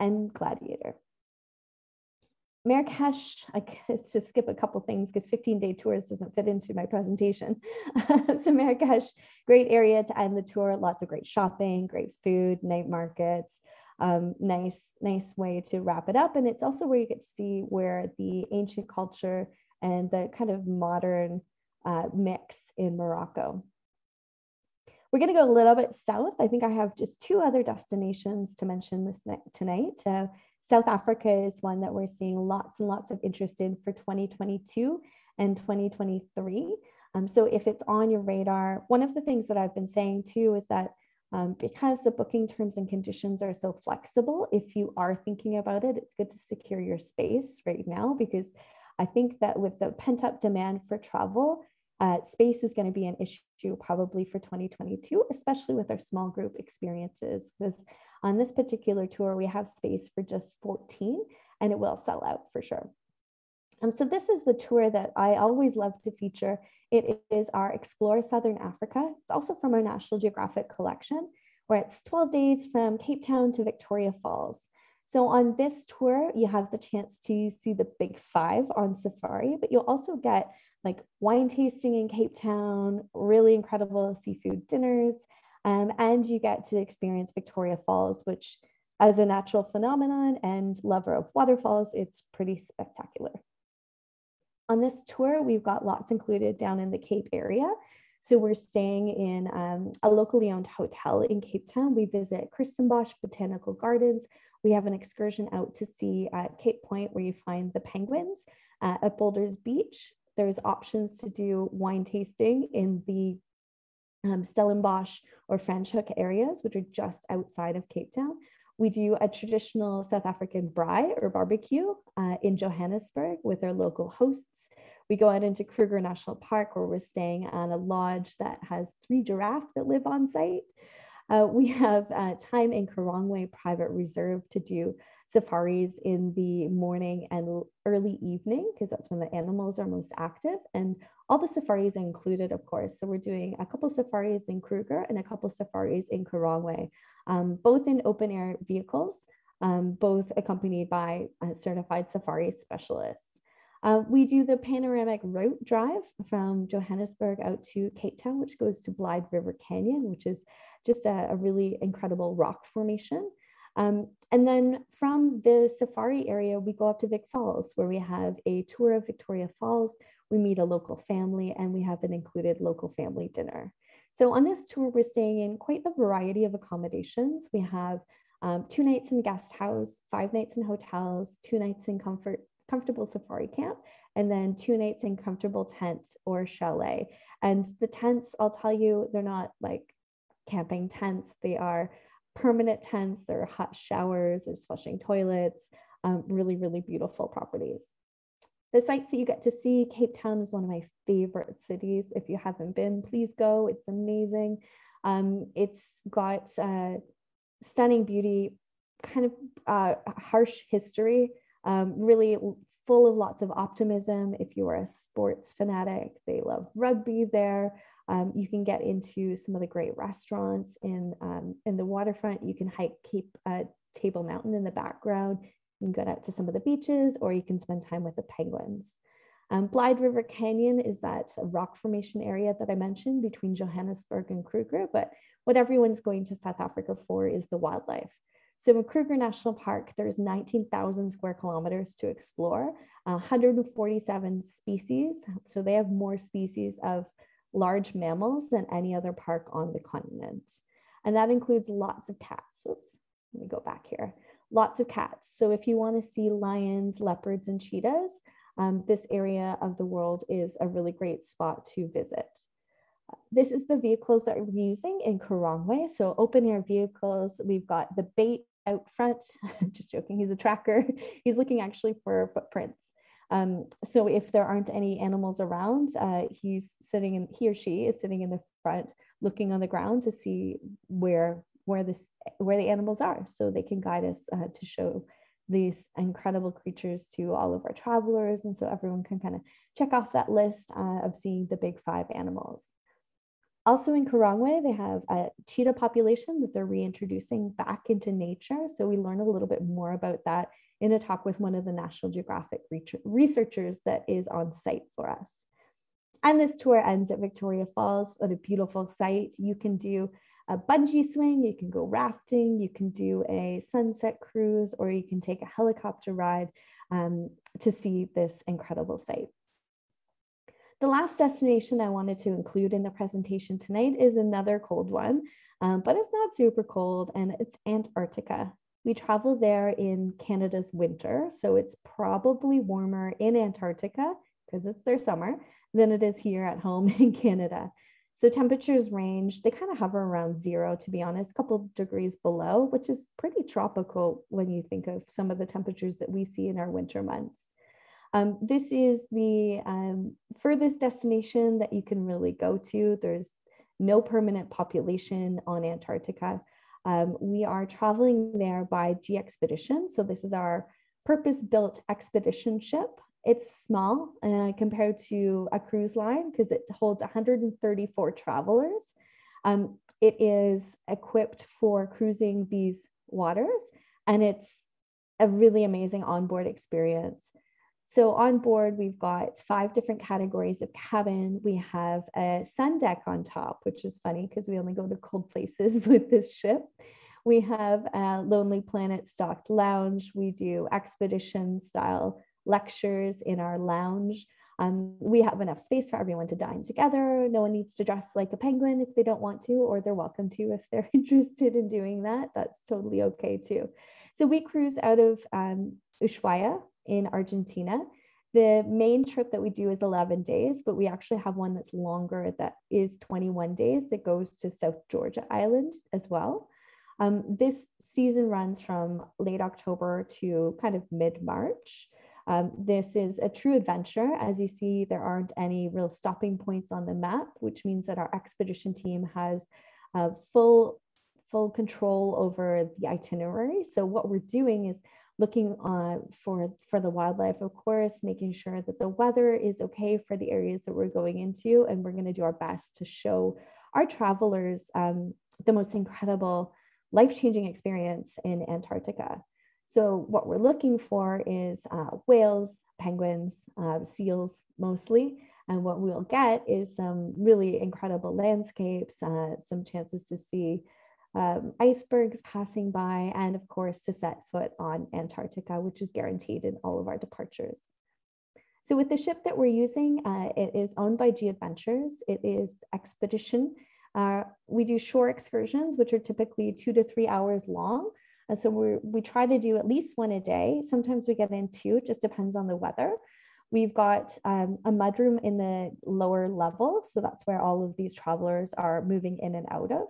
and Gladiator. Marrakesh, I guess to skip a couple things because 15 day tours doesn't fit into my presentation. so Marrakesh, great area to end the tour. Lots of great shopping, great food, night markets. Um, nice, nice way to wrap it up. And it's also where you get to see where the ancient culture and the kind of modern uh, mix in Morocco. We're going to go a little bit south. I think I have just two other destinations to mention this tonight. Uh, South Africa is one that we're seeing lots and lots of interest in for 2022 and 2023. Um, so if it's on your radar, one of the things that I've been saying too is that um, because the booking terms and conditions are so flexible, if you are thinking about it, it's good to secure your space right now because I think that with the pent up demand for travel, uh, space is going to be an issue probably for 2022, especially with our small group experiences. Because on this particular tour, we have space for just 14 and it will sell out for sure. Um, so this is the tour that I always love to feature. It is our Explore Southern Africa. It's also from our National Geographic collection, where it's 12 days from Cape Town to Victoria Falls. So on this tour, you have the chance to see the big five on safari, but you'll also get like wine tasting in Cape Town, really incredible seafood dinners, um, and you get to experience Victoria Falls, which as a natural phenomenon and lover of waterfalls, it's pretty spectacular. On this tour, we've got lots included down in the Cape area. So we're staying in um, a locally owned hotel in Cape Town. We visit Kirstenbosch Botanical Gardens. We have an excursion out to see at Cape Point where you find the penguins uh, at Boulders Beach there's options to do wine tasting in the um, Stellenbosch or Franschhoek areas, which are just outside of Cape Town. We do a traditional South African braai or barbecue uh, in Johannesburg with our local hosts. We go out into Kruger National Park where we're staying on a lodge that has three giraffe that live on site. Uh, we have uh, time in Karongwe Private Reserve to do safaris in the morning and early evening because that's when the animals are most active. And all the safaris included of course. So we're doing a couple safaris in kruger and a couple safaris in karongwe um, both in open air vehicles um, both accompanied by certified safari specialists. Uh, we do the panoramic route drive from Johannesburg out to Cape Town, which goes to Blyde River Canyon, which is just a, a really incredible rock formation. Um, and then from the safari area, we go up to Vic Falls, where we have a tour of Victoria Falls. We meet a local family and we have an included local family dinner. So on this tour, we're staying in quite a variety of accommodations. We have um, two nights in guest house, five nights in hotels, two nights in comfort, comfortable safari camp, and then two nights in comfortable tent or chalet. And the tents, I'll tell you, they're not like camping tents. They are permanent tents, there are hot showers, there's flushing toilets, um, really, really beautiful properties. The sites that you get to see, Cape Town is one of my favorite cities. If you haven't been, please go. It's amazing. Um, it's got uh, stunning beauty, kind of uh, harsh history, um, really full of lots of optimism. If you are a sports fanatic, they love rugby there. Um, you can get into some of the great restaurants in, um, in the waterfront. You can hike Cape uh, Table Mountain in the background. You can go out to some of the beaches or you can spend time with the penguins. Um, Blyde River Canyon is that rock formation area that I mentioned between Johannesburg and Kruger, but what everyone's going to South Africa for is the wildlife. So in Kruger National Park, there's 19,000 square kilometers to explore, uh, 147 species. So they have more species of large mammals than any other park on the continent. And that includes lots of cats. Oops, let me go back here. Lots of cats. So if you want to see lions, leopards, and cheetahs, um, this area of the world is a really great spot to visit. This is the vehicles that we're using in Karongwe. So open air vehicles, we've got the bait out front, just joking, he's a tracker. He's looking actually for footprints. Um, so if there aren't any animals around, uh, he's sitting in, he or she is sitting in the front looking on the ground to see where where this where the animals are so they can guide us uh, to show these incredible creatures to all of our travelers. And so everyone can kind of check off that list uh, of seeing the big five animals. Also in Karongwe, they have a cheetah population that they're reintroducing back into nature. So we learn a little bit more about that in a talk with one of the National Geographic researchers that is on site for us. And this tour ends at Victoria Falls, what a beautiful site. You can do a bungee swing, you can go rafting, you can do a sunset cruise, or you can take a helicopter ride um, to see this incredible site. The last destination I wanted to include in the presentation tonight is another cold one, um, but it's not super cold and it's Antarctica. We travel there in Canada's winter, so it's probably warmer in Antarctica because it's their summer than it is here at home in Canada. So temperatures range, they kind of hover around zero, to be honest, a couple degrees below, which is pretty tropical when you think of some of the temperatures that we see in our winter months. Um, this is the um, furthest destination that you can really go to. There's no permanent population on Antarctica. Um, we are traveling there by G Expedition. So this is our purpose-built expedition ship. It's small uh, compared to a cruise line because it holds 134 travelers. Um, it is equipped for cruising these waters and it's a really amazing onboard experience. So on board, we've got five different categories of cabin. We have a sun deck on top, which is funny because we only go to cold places with this ship. We have a Lonely Planet stocked lounge. We do expedition style lectures in our lounge. Um, we have enough space for everyone to dine together. No one needs to dress like a penguin if they don't want to, or they're welcome to if they're interested in doing that. That's totally okay too. So we cruise out of um, Ushuaia, in Argentina. The main trip that we do is 11 days, but we actually have one that's longer that is 21 days that goes to South Georgia Island as well. Um, this season runs from late October to kind of mid March. Um, this is a true adventure. As you see, there aren't any real stopping points on the map, which means that our expedition team has uh, full, full control over the itinerary. So what we're doing is looking uh, for, for the wildlife, of course, making sure that the weather is okay for the areas that we're going into. And we're going to do our best to show our travelers um, the most incredible life changing experience in Antarctica. So, what we're looking for is uh, whales, penguins, uh, seals mostly. And what we'll get is some really incredible landscapes, uh, some chances to see um, icebergs passing by, and of course, to set foot on Antarctica, which is guaranteed in all of our departures. So with the ship that we're using, uh, it is owned by G Adventures. It is Expedition. Uh, we do shore excursions, which are typically two to three hours long. And so we we try to do at least one a day. Sometimes we get in two, it just depends on the weather. We've got um, a mudroom in the lower level. So that's where all of these travelers are moving in and out of.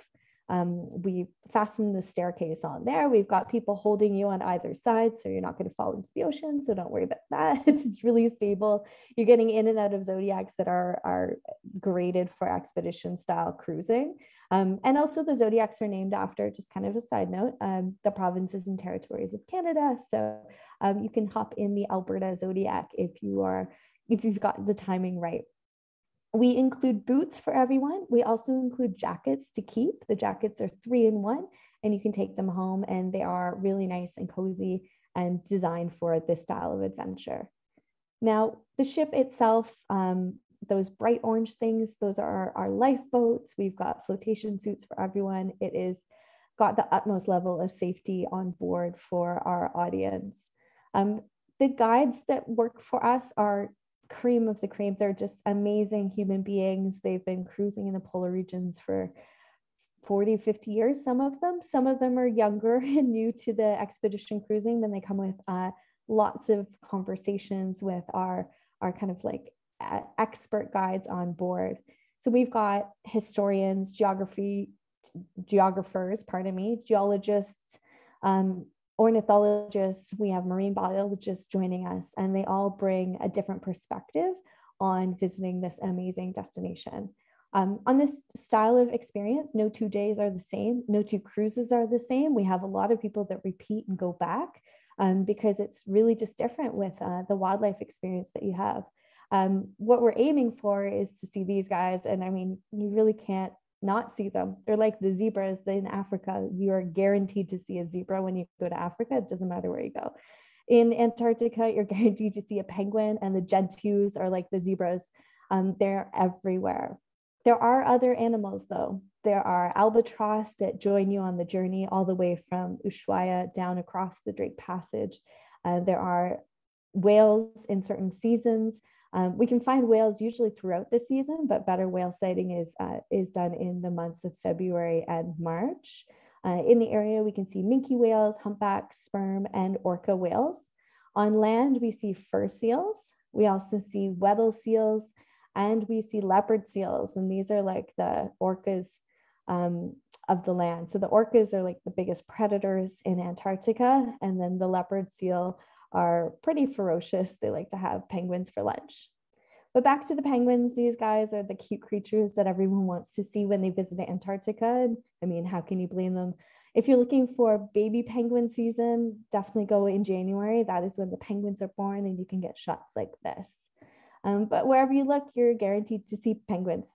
Um, we fasten the staircase on there. We've got people holding you on either side, so you're not going to fall into the ocean. So don't worry about that. it's really stable. You're getting in and out of zodiacs that are, are graded for expedition style cruising. Um, and also the zodiacs are named after, just kind of a side note, um, the provinces and territories of Canada. So um, you can hop in the Alberta zodiac if you are if you've got the timing right. We include boots for everyone. We also include jackets to keep. The jackets are three in one, and you can take them home, and they are really nice and cozy and designed for this style of adventure. Now, the ship itself, um, those bright orange things, those are our lifeboats. We've got flotation suits for everyone. It is got the utmost level of safety on board for our audience. Um, the guides that work for us are cream of the cream. They're just amazing human beings. They've been cruising in the polar regions for 40, 50 years, some of them. Some of them are younger and new to the expedition cruising. Then they come with uh, lots of conversations with our, our kind of like uh, expert guides on board. So we've got historians, geography, geographers, pardon me, geologists, um, ornithologists, we have marine biologists joining us, and they all bring a different perspective on visiting this amazing destination. Um, on this style of experience, no two days are the same, no two cruises are the same. We have a lot of people that repeat and go back. um, because it's really just different with uh, the wildlife experience that you have. Um, what we're aiming for is to see these guys, and I mean, you really can't not see them. They're like the zebras in Africa. You are guaranteed to see a zebra when you go to Africa. It doesn't matter where you go. In Antarctica, you're guaranteed to see a penguin, and the gentoos are like the zebras. Um, they're everywhere. There are other animals, though. There are albatross that join you on the journey all the way from Ushuaia down across the Drake Passage. Uh, there are whales in certain seasons. Um, we can find whales usually throughout the season, but better whale sighting is, uh, is done in the months of February and March. Uh, in the area, we can see minke whales, humpback, sperm, and orca whales. On land, we see fur seals. We also see Weddell seals, and we see leopard seals. And these are like the orcas um, of the land. So the orcas are like the biggest predators in Antarctica, and then the leopard seal are pretty ferocious. They like to have penguins for lunch. But back to the penguins, these guys are the cute creatures that everyone wants to see when they visit Antarctica. I mean, how can you blame them? If you're looking for baby penguin season, definitely go in January. That is when the penguins are born and you can get shots like this. Um, but wherever you look, you're guaranteed to see penguins.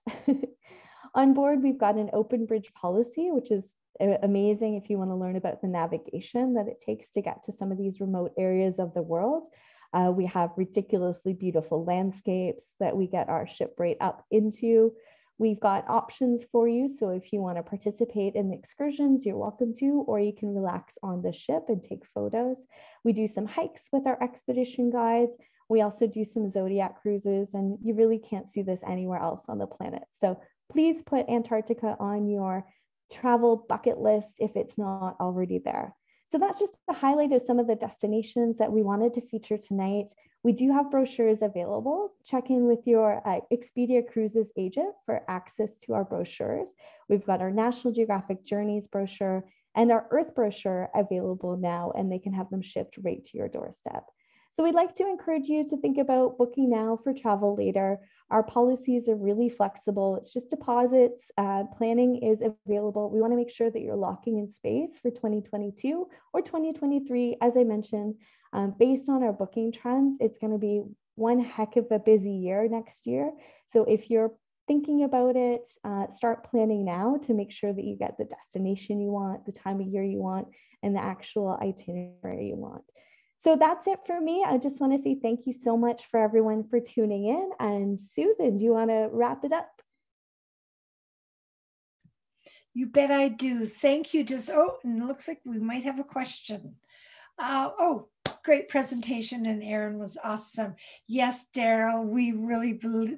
On board, we've got an open bridge policy, which is amazing if you want to learn about the navigation that it takes to get to some of these remote areas of the world. Uh, we have ridiculously beautiful landscapes that we get our ship right up into. We've got options for you. So if you want to participate in excursions, you're welcome to, or you can relax on the ship and take photos. We do some hikes with our expedition guides. We also do some Zodiac cruises, and you really can't see this anywhere else on the planet. So please put Antarctica on your travel bucket list if it's not already there. So that's just the highlight of some of the destinations that we wanted to feature tonight. We do have brochures available. Check in with your uh, Expedia Cruises agent for access to our brochures. We've got our National Geographic Journeys brochure and our Earth brochure available now, and they can have them shipped right to your doorstep. So we'd like to encourage you to think about booking now for travel later. Our policies are really flexible. It's just deposits. Uh, planning is available. We want to make sure that you're locking in space for 2022 or 2023. As I mentioned, um, based on our booking trends, it's going to be one heck of a busy year next year. So if you're thinking about it, uh, start planning now to make sure that you get the destination you want, the time of year you want, and the actual itinerary you want. So that's it for me. I just want to say thank you so much for everyone for tuning in. And Susan, do you want to wrap it up? You bet I do. Thank you. Just oh, and it looks like we might have a question. Uh, oh, great presentation, and Erin was awesome. Yes, Daryl, we really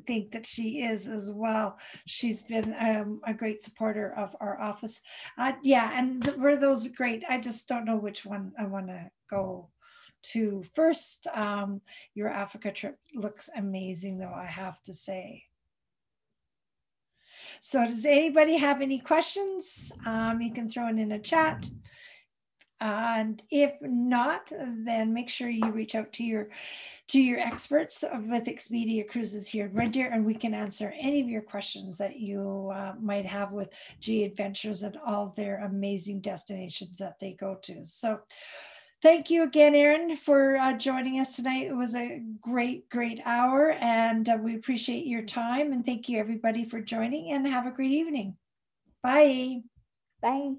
think that she is as well. She's been um, a great supporter of our office. Uh, yeah, and were those great? I just don't know which one I want to go to first. Um, your Africa trip looks amazing, though, I have to say. So does anybody have any questions? Um, you can throw it in a chat. And if not, then make sure you reach out to your to your experts with Expedia Cruises here in Red Deer, and we can answer any of your questions that you uh, might have with G Adventures and all their amazing destinations that they go to. So Thank you again, Erin, for uh, joining us tonight. It was a great, great hour, and uh, we appreciate your time. And thank you, everybody, for joining, and have a great evening. Bye. Bye.